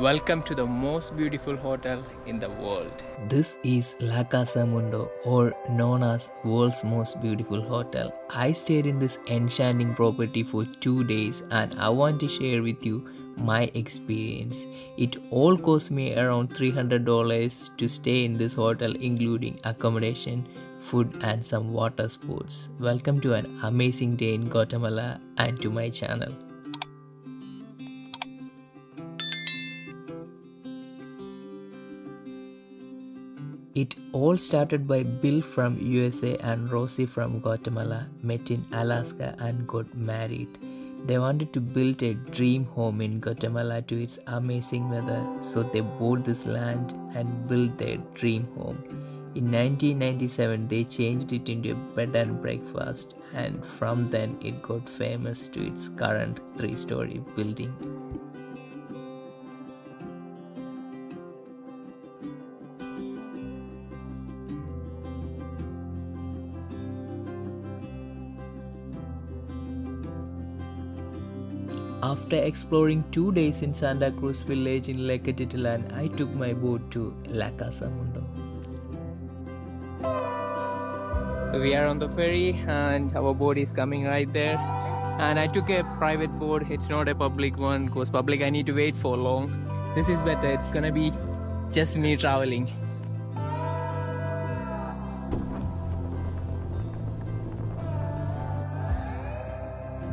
Welcome to the most beautiful hotel in the world. This is La Casa Mundo, or known as world's most beautiful hotel. I stayed in this enchanting property for two days, and I want to share with you my experience. It all cost me around $300 to stay in this hotel, including accommodation, food, and some water sports. Welcome to an amazing day in Guatemala and to my channel. It all started by Bill from USA and Rosie from Guatemala met in Alaska and got married. They wanted to build a dream home in Guatemala to its amazing weather, so they bought this land and built their dream home. In 1997, they changed it into a bed and breakfast, and from then it got famous to its current three story building. After exploring two days in Santa Cruz village in Lake Atitlan, I took my boat to La Casa Mundo. So we are on the ferry and our boat is coming right there. And I took a private boat. It's not a public one because public I need to wait for long. This is better. It's gonna be just me traveling.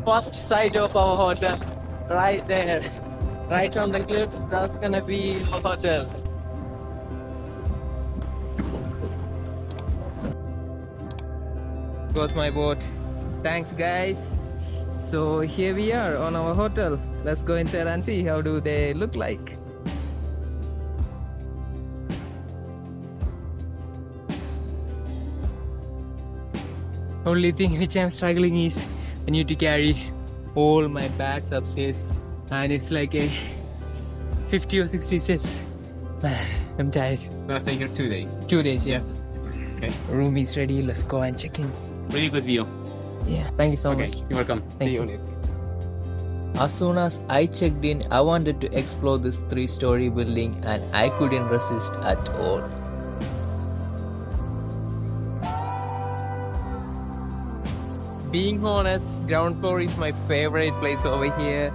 First sight of our hotel, right there, right on the cliff. That's gonna be our hotel. was my boat. Thanks guys. So here we are on our hotel. Let's go inside and see how do they look like. Only thing which I'm struggling is I need to carry all my bags upstairs and it's like a 50 or 60 steps. Man, I'm tired. Gonna stay here two days. Two days, yeah. Okay. Room is ready. Let's go and check in. Really good view. Yeah. Thank you so okay, much. you're welcome. Thank See you. you. As soon as I checked in, I wanted to explore this three story building and I couldn't resist at all. Being honest, ground floor is my favorite place over here.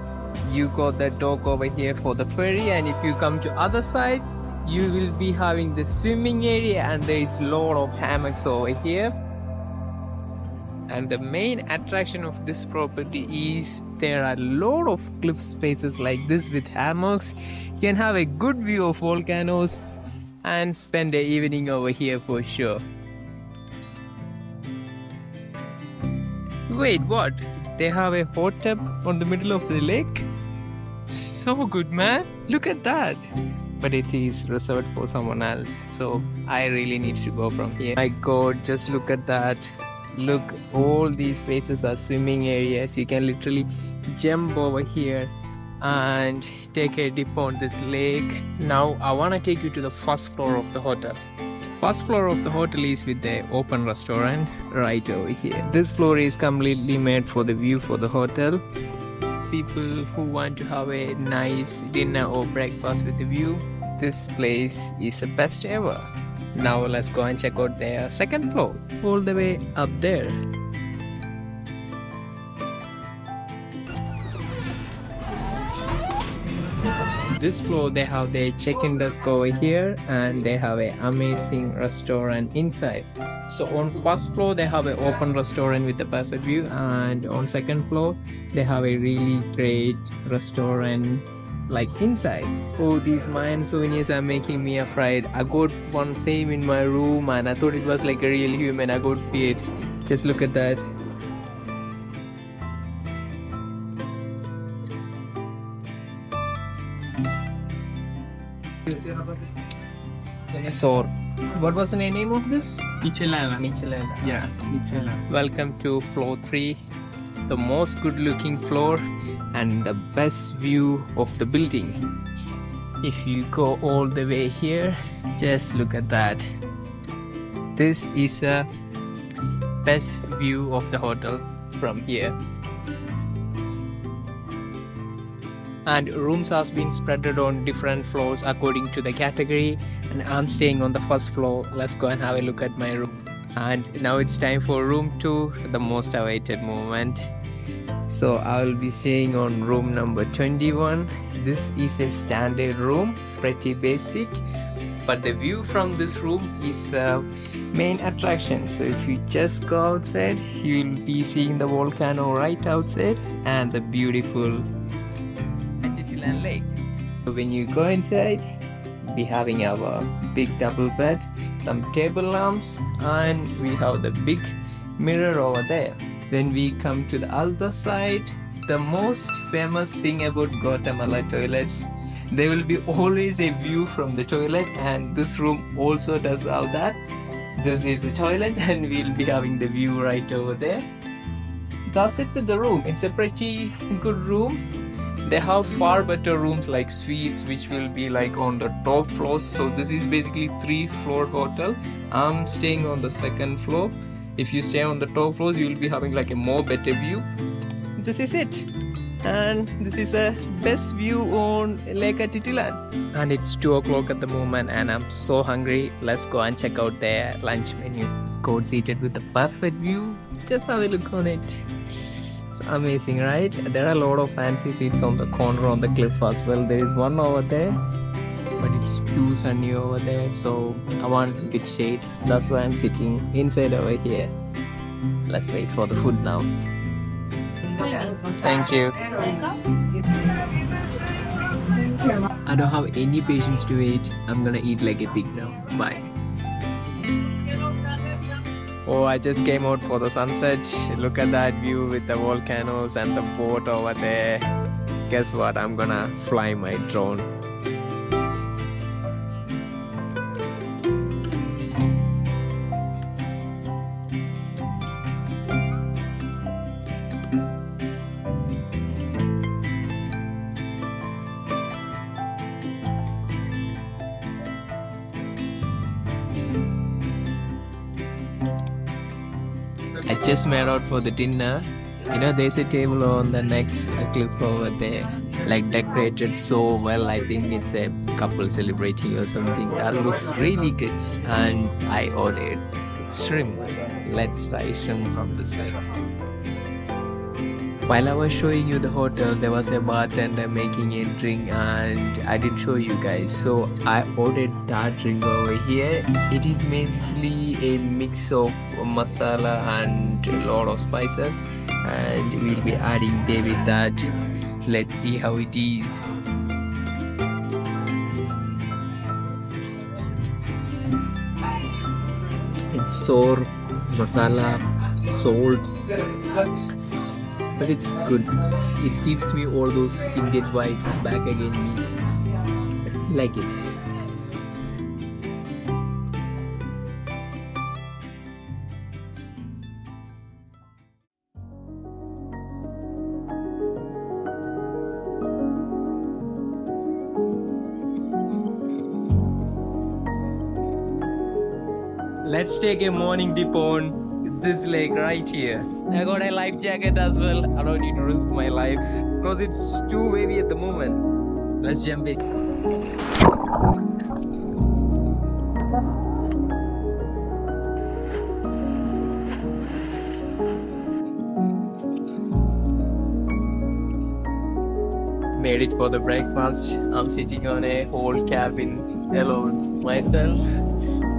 You got the dock over here for the ferry, and if you come to other side, you will be having the swimming area, and there is lot of hammocks over here. And the main attraction of this property is there are a lot of cliff spaces like this with hammocks. You can have a good view of volcanoes and spend the evening over here for sure. Wait, what? They have a hot tub on the middle of the lake? So good, man. Look at that. But it is reserved for someone else. So I really need to go from here. My god, just look at that. Look, all these spaces are swimming areas. You can literally jump over here and take a dip on this lake. Now I want to take you to the first floor of the hotel. First floor of the hotel is with the open restaurant right over here. This floor is completely made for the view for the hotel. People who want to have a nice dinner or breakfast with the view, this place is the best ever. Now let's go and check out their second floor, all the way up there. This floor they have their check-in desk over here and they have an amazing restaurant inside. So on first floor they have an open restaurant with a perfect view and on second floor they have a really great restaurant like inside. Oh these mayan souvenirs are making me afraid. I got one same in my room and i thought it was like a real human. I got feared just look at that so what was the name of this Michelada. michelada Yeah, Michelada. Welcome to floor 3, the most good looking floor and the best view of the building. If you go all the way here, just look at that. This is a best view of the hotel from here. And rooms has been spreaded on different floors according to the category. And i'm staying on the first floor. Let's go and have a look at my room. And now it's time for room 2 the most awaited moment. So i will be staying on room number 21 this is a standard room pretty basic. But the view from this room is uh, main attraction. So if you just go outside you will be seeing the volcano right outside and the beautiful Antitilan lake when you go inside be having our big double bed some table lamps and we have the big mirror over there. Then we come to the other side the most famous thing about guatemala toilets there will be always a view from the toilet and this room also does all that. This is the toilet and we'll be having the view right over there. That's it with the room. It's a pretty good room they have far better rooms like suites which will be like on the top floors so this is basically three floor hotel i'm staying on the second floor if you stay on the top floors you will be having like a more better view this is it and this is a best view on Lake Atitilan. And it's 2 o'clock at the moment and I'm so hungry. Let's go and check out their lunch menu. It's seated with the perfect view. Just have a look on it. It's amazing, right? There are a lot of fancy seats on the corner on the cliff as well. There is one over there, but it's too sunny over there, so I want a bit shade. That's why I'm sitting inside over here. Let's wait for the food now. Thank you. I don't have any patience to wait. I'm gonna eat like a pig now. Bye. Oh, I just came out for the sunset. Look at that view with the volcanoes and the boat over there. Guess what? I'm gonna fly my drone. I just made out for the dinner. You know, there's a table on the next cliff over there, like decorated so well. I think it's a couple celebrating or something. That looks really good. And I ordered shrimp. Let's try shrimp from this lake. While I was showing you the hotel, there was a bartender making a drink, and I did show you guys. So I ordered that drink over here. It is basically a mix of masala and a lot of spices, and we'll be adding with that. Let's see how it is. It's sour, masala, salt but it's good. It gives me all those Indian vibes back again. Me like it. Let's take a morning dip on this lake right here. I got a life jacket as well. I don't need to risk my life because it's too wavy at the moment. Let's jump in. Made it for the breakfast. I'm sitting on a whole cabin alone myself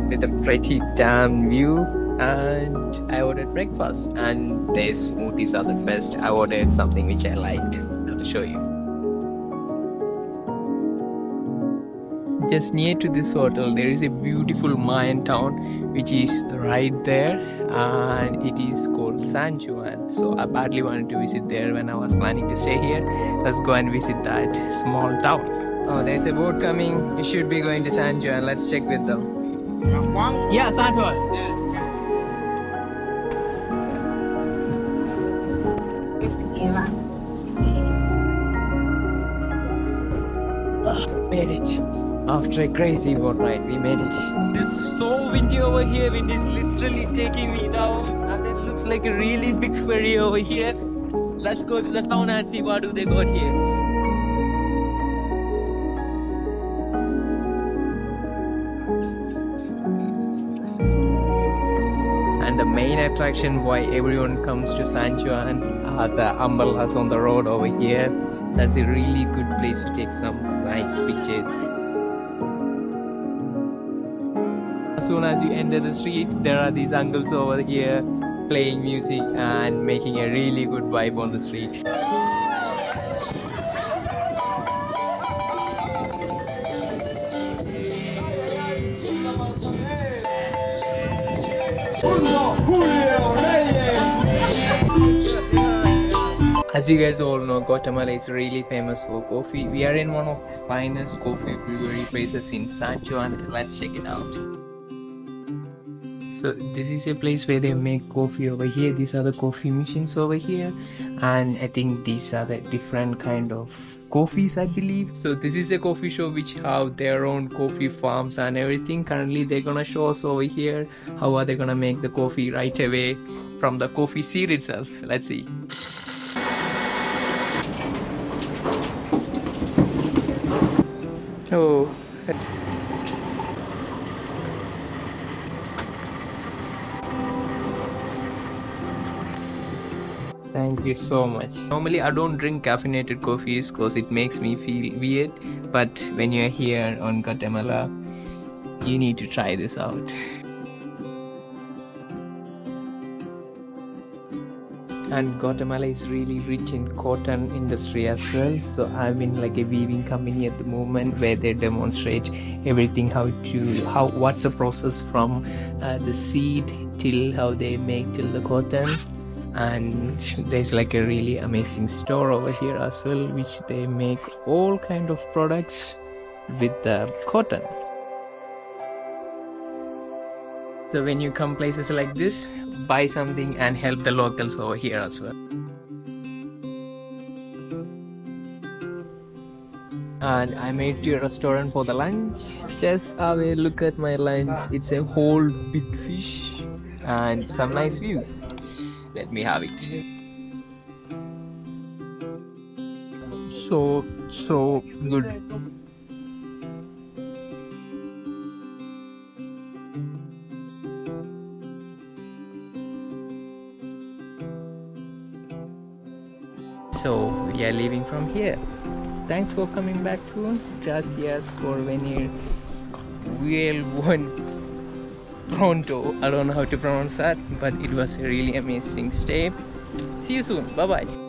with a pretty damn view and I ordered breakfast and their smoothies are the best. I ordered something which I liked. I'll show you. Just near to this hotel, there is a beautiful Mayan town which is right there, and it is called San Juan. So I badly wanted to visit there when I was planning to stay here. Let's go and visit that small town. Oh, there's a boat coming. We should be going to San Juan. Let's check with them. Yeah, San Juan. Eva. Ah, made it. After a crazy boat ride, we made it. It's so windy over here. Wind is literally taking me down. And it looks like a really big ferry over here. Let's go to the town and see what do they got here. and the main attraction why everyone comes to San Juan are the umbrellas on the road over here. That's a really good place to take some nice pictures. As soon as you enter the street, there are these uncles over here playing music and making a really good vibe on the street. As you guys all know, Guatemala is really famous for coffee. We are in one of the finest coffee brewery places in San Juan. Let's check it out. So this is a place where they make coffee over here. These are the coffee machines over here, and I think these are the different kind of coffees, I believe. So this is a coffee shop which have their own coffee farms and everything. Currently, they're gonna show us over here how are they gonna make the coffee right away from the coffee seed itself. Let's see. Oh. Thank you so much. Normally, I don't drink caffeinated coffees because it makes me feel weird. But when you're here on Guatemala, you need to try this out. and Guatemala is really rich in cotton industry as well. So I'm in like a weaving company at the moment where they demonstrate everything how to how what's the process from uh, the seed till how they make till the cotton. And there's like a really amazing store over here as well, which they make all kind of products with the cotton. So when you come places like this, buy something and help the locals over here as well. And I made to a restaurant for the lunch. Just have a look at my lunch. It's a whole big fish and some nice views. Let me have it. So so good. So we are leaving from here. Thanks for coming back soon. Gracias por venir real one. Pronto. I don't know how to pronounce that but it was a really amazing stay. See you soon. Bye bye